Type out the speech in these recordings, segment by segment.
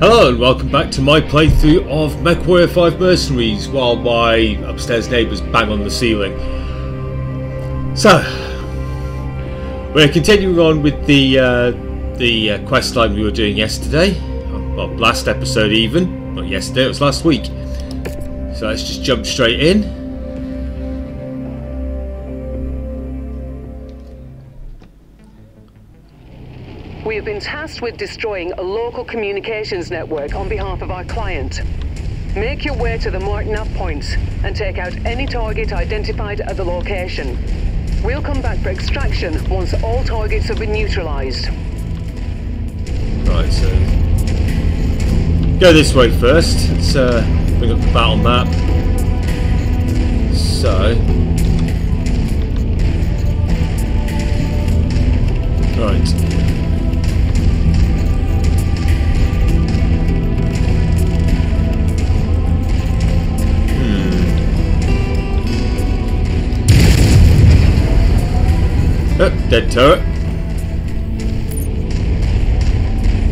Hello and welcome back to my playthrough of MechWarrior 5 Mercenaries while my upstairs neighbours bang on the ceiling. So, we're continuing on with the uh, the uh, quest line we were doing yesterday, well last episode even, not yesterday, it was last week. So let's just jump straight in. We have been tasked with destroying a local communications network on behalf of our client. Make your way to the marked points and take out any target identified at the location. We'll come back for extraction once all targets have been neutralized. Right, so go this way first. Let's uh, bring up the battle map. dead turret.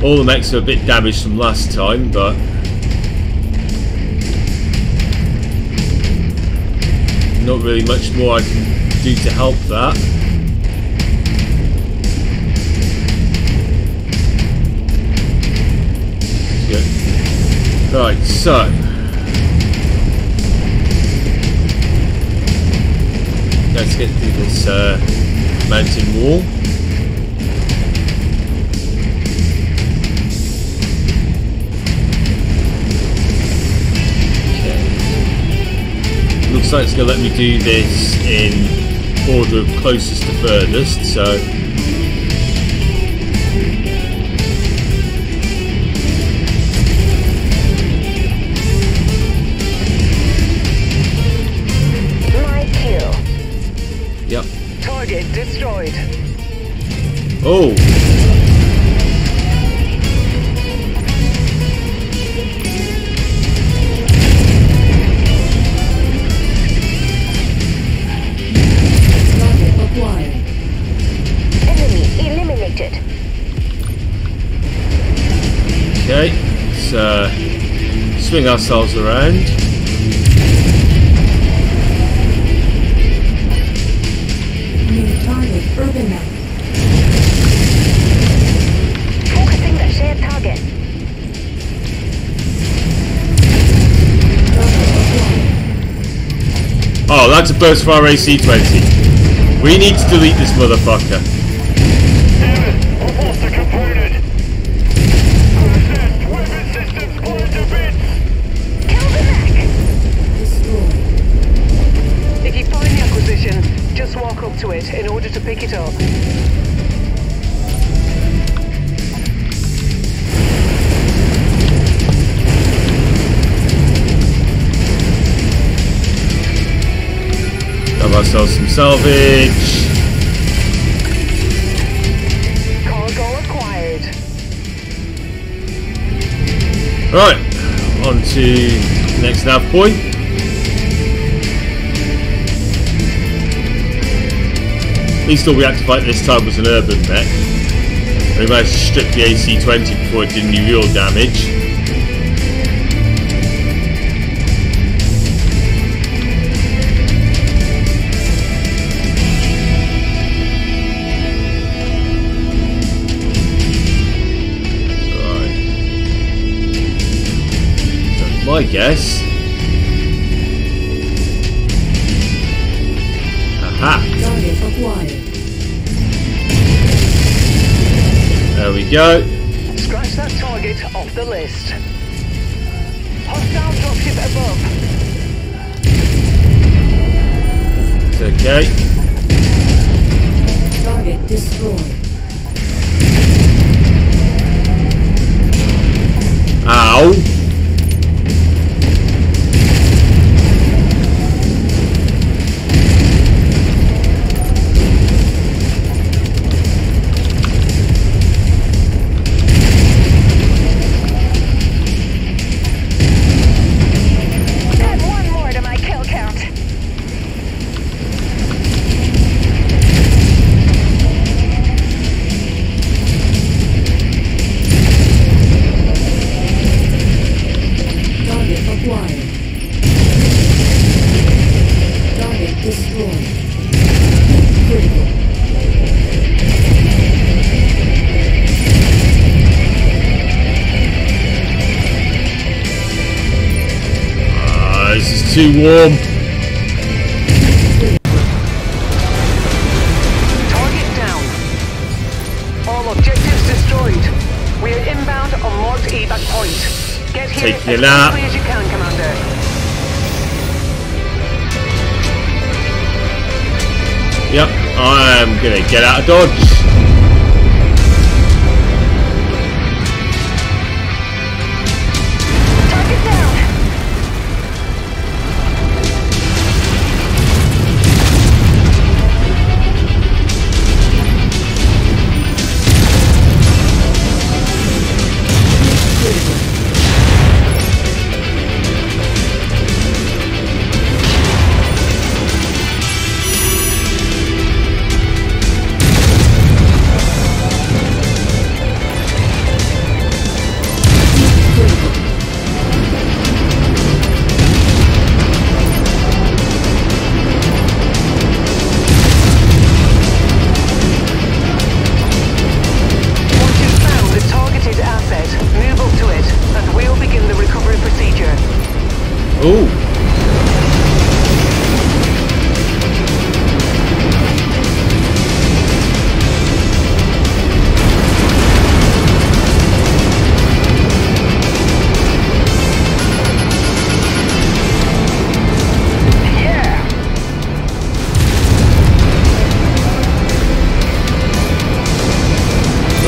All the mechs are a bit damaged from last time, but... Not really much more I can do to help that. Good. Right, so... Let's get through this uh, mountain wall. Okay. Looks like it's going to let me do this in order of closest to furthest, so swing ourselves around. Urban map. Focusing the shared target. Oh, that's a burst for our AC-20. We need to delete this motherfucker. To it in order to pick it up. Ourselves some salvage. Cargo acquired. Right, on to next nav point. Least all we had to fight this time was an urban mech. We managed to strip the AC-20 before it did any real damage. My guess Aha! There we go. Scratch that target off the list. Hostile dropship above. It's okay. Target destroyed. Ow! Too warm. Target down. All objectives destroyed. We are inbound on marked evac point. Get here Taking as nap. quickly as you can, Commander. Yep, I am gonna get out of dodge.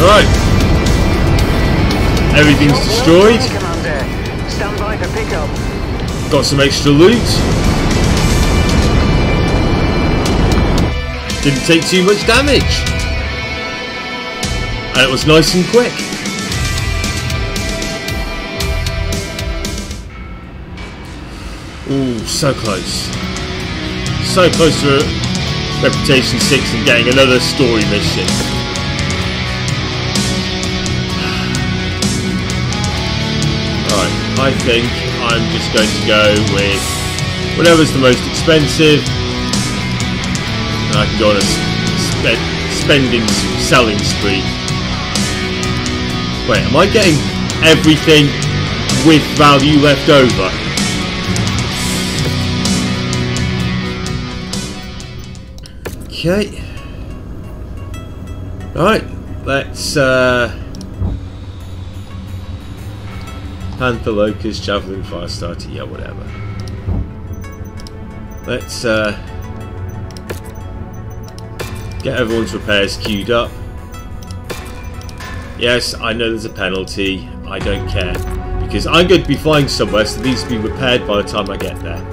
Right. Everything's destroyed. Got some extra loot. Didn't take too much damage. And it was nice and quick. Ooh, so close. So close to Reputation 6 and getting another story mission. Right, I think I'm just going to go with whatever's the most expensive. And I can go on a spe- spending, selling spree. Wait, am I getting everything with value left over? Okay. Alright, let's uh Panther Locust, Javelin Firestarter, yeah, whatever. Let's uh, get everyone's repairs queued up. Yes, I know there's a penalty. I don't care. Because I'm going to be flying somewhere, so these will be repaired by the time I get there.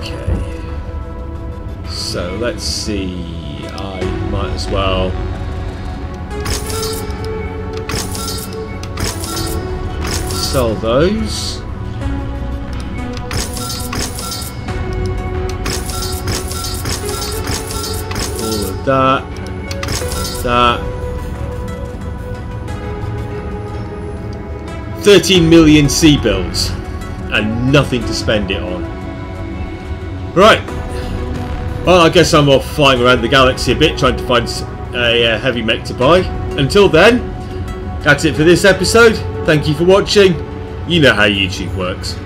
Okay. So let's see. I might as well sell those. All of that. That. 13 million C-Bills and nothing to spend it on. Right. Well, I guess I'm off flying around the galaxy a bit trying to find a uh, heavy mech to buy. Until then, that's it for this episode. Thank you for watching. You know how YouTube works.